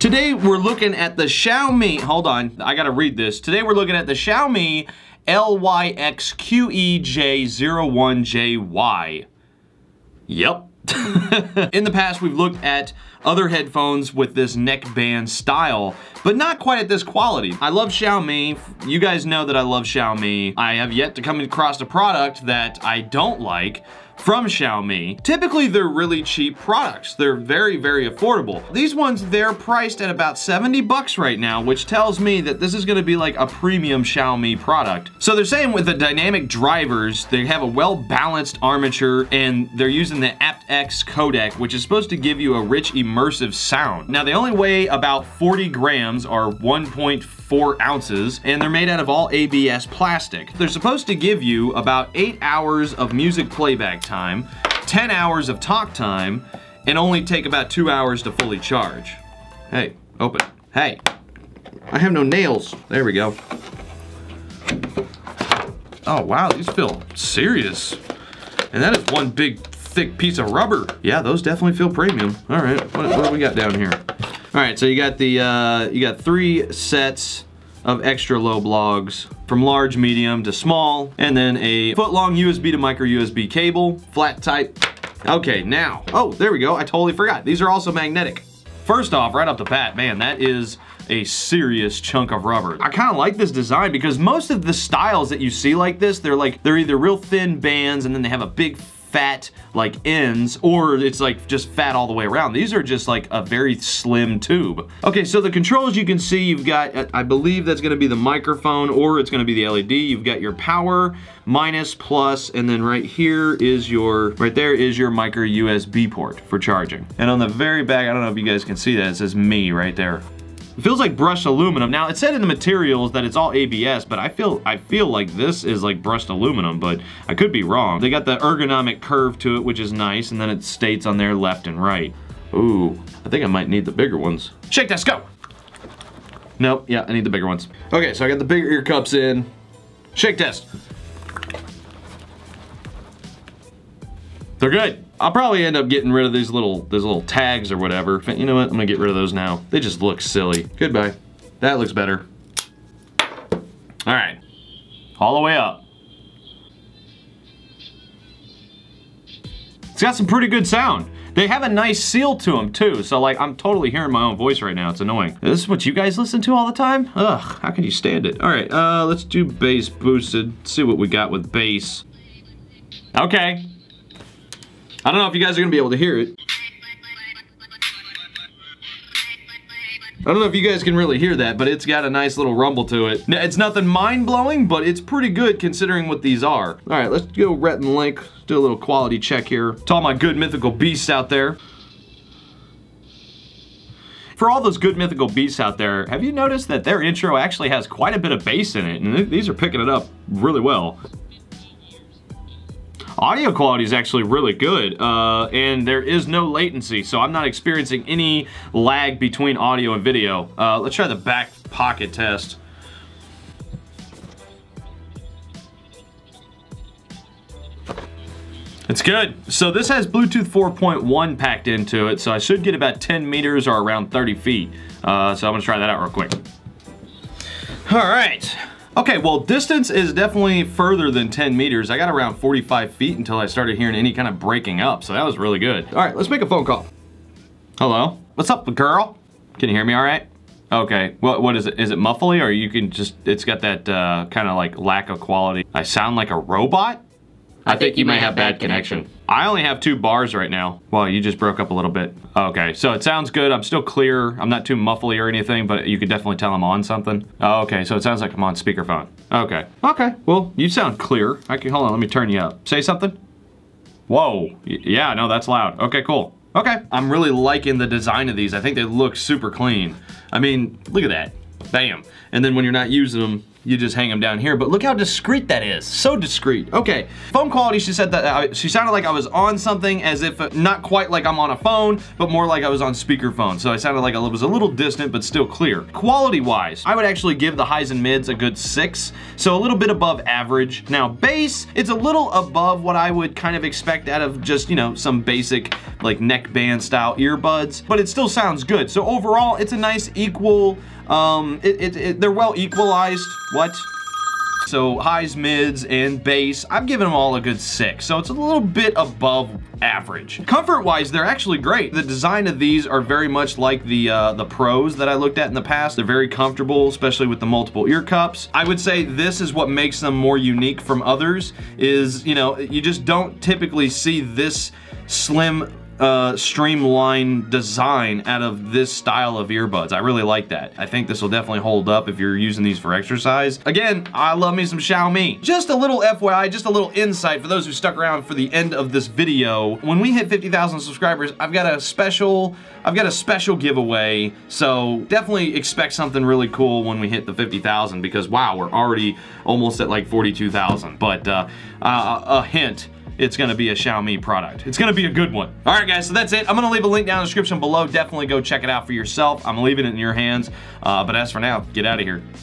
Today we're looking at the Xiaomi, hold on, I gotta read this. Today we're looking at the Xiaomi LYXQEJ01JY. Yep. In the past, we've looked at other headphones with this neckband style, but not quite at this quality. I love Xiaomi. You guys know that I love Xiaomi. I have yet to come across a product that I don't like, from Xiaomi. Typically, they're really cheap products. They're very, very affordable. These ones, they're priced at about 70 bucks right now, which tells me that this is gonna be like a premium Xiaomi product. So they're saying with the dynamic drivers, they have a well-balanced armature and they're using the aptX codec, which is supposed to give you a rich, immersive sound. Now, they only weigh about 40 grams or 1.4 ounces, and they're made out of all ABS plastic. They're supposed to give you about eight hours of music playback time, 10 hours of talk time, and only take about two hours to fully charge. Hey, open. Hey, I have no nails. There we go. Oh wow, these feel serious. And that is one big thick piece of rubber. Yeah, those definitely feel premium. All right, what, what do we got down here? All right, so you got the, uh, you got three sets of extra low blogs from large, medium to small, and then a foot long USB to micro USB cable, flat type. Okay, now, oh, there we go. I totally forgot. These are also magnetic. First off, right off the bat, man, that is a serious chunk of rubber. I kind of like this design because most of the styles that you see like this, they're like, they're either real thin bands and then they have a big fat like ends or it's like just fat all the way around. These are just like a very slim tube. Okay, so the controls you can see, you've got, uh, I believe that's gonna be the microphone or it's gonna be the LED. You've got your power, minus, plus, and then right here is your, right there is your micro USB port for charging. And on the very back, I don't know if you guys can see that, it says Mi right there. It feels like brushed aluminum. Now, it said in the materials that it's all ABS, but I feel I feel like this is like brushed aluminum, but I could be wrong. They got the ergonomic curve to it, which is nice, and then it states on there left and right. Ooh, I think I might need the bigger ones. Shake test, go! Nope, yeah, I need the bigger ones. Okay, so I got the bigger ear cups in. Shake test. They're good. I'll probably end up getting rid of these little these little tags or whatever. You know what? I'm gonna get rid of those now. They just look silly. Goodbye. That looks better. All right. All the way up. It's got some pretty good sound. They have a nice seal to them too, so like I'm totally hearing my own voice right now. It's annoying. This is what you guys listen to all the time? Ugh, how can you stand it? All right, uh, let's do bass boosted. see what we got with bass. Okay, I don't know if you guys are gonna be able to hear it. I don't know if you guys can really hear that, but it's got a nice little rumble to it. It's nothing mind-blowing, but it's pretty good considering what these are. All right, let's go Rhett and Link, do a little quality check here. To all my good mythical beasts out there. For all those good mythical beasts out there, have you noticed that their intro actually has quite a bit of bass in it, and these are picking it up really well. Audio quality is actually really good, uh, and there is no latency, so I'm not experiencing any lag between audio and video. Uh, let's try the back pocket test. It's good. So this has Bluetooth 4.1 packed into it, so I should get about 10 meters or around 30 feet. Uh, so I'm gonna try that out real quick. All right. Okay, well, distance is definitely further than 10 meters. I got around 45 feet until I started hearing any kind of breaking up, so that was really good. All right, let's make a phone call. Hello? What's up, girl? Can you hear me all right? Okay, what, what is it? Is it muffly or you can just, it's got that uh, kind of like lack of quality. I sound like a robot? I, I think, think you, you might have bad connection. connection. I only have two bars right now. Well, you just broke up a little bit. Okay, so it sounds good. I'm still clear. I'm not too muffly or anything, but you could definitely tell I'm on something. Okay, so it sounds like I'm on speakerphone. Okay. Okay, well, you sound clear. I can, hold on, let me turn you up. Say something. Whoa, yeah, no, that's loud. Okay, cool. Okay, I'm really liking the design of these. I think they look super clean. I mean, look at that. Bam. And then when you're not using them, you just hang them down here. But look how discreet that is. So discreet. Okay, phone quality, she said that I, she sounded like I was on something as if, uh, not quite like I'm on a phone, but more like I was on speakerphone. So I sounded like I was a little distant, but still clear. Quality-wise, I would actually give the highs and mids a good six. So a little bit above average. Now, bass, it's a little above what I would kind of expect out of just, you know, some basic like neckband style earbuds, but it still sounds good. So overall, it's a nice equal um, it, it, it, they're well equalized. What? So highs, mids, and bass, I'm giving them all a good six. So it's a little bit above average. Comfort-wise, they're actually great. The design of these are very much like the uh, the Pros that I looked at in the past. They're very comfortable, especially with the multiple ear cups. I would say this is what makes them more unique from others is, you know, you just don't typically see this slim uh, streamlined design out of this style of earbuds. I really like that. I think this will definitely hold up if you're using these for exercise. Again, I love me some Xiaomi. Just a little FYI, just a little insight for those who stuck around for the end of this video. When we hit 50,000 subscribers, I've got a special, I've got a special giveaway. So definitely expect something really cool when we hit the 50,000 because wow, we're already almost at like 42,000. But uh, uh, a hint, it's gonna be a Xiaomi product. It's gonna be a good one. All right, guys, so that's it. I'm gonna leave a link down in the description below. Definitely go check it out for yourself. I'm leaving it in your hands. Uh, but as for now, get out of here.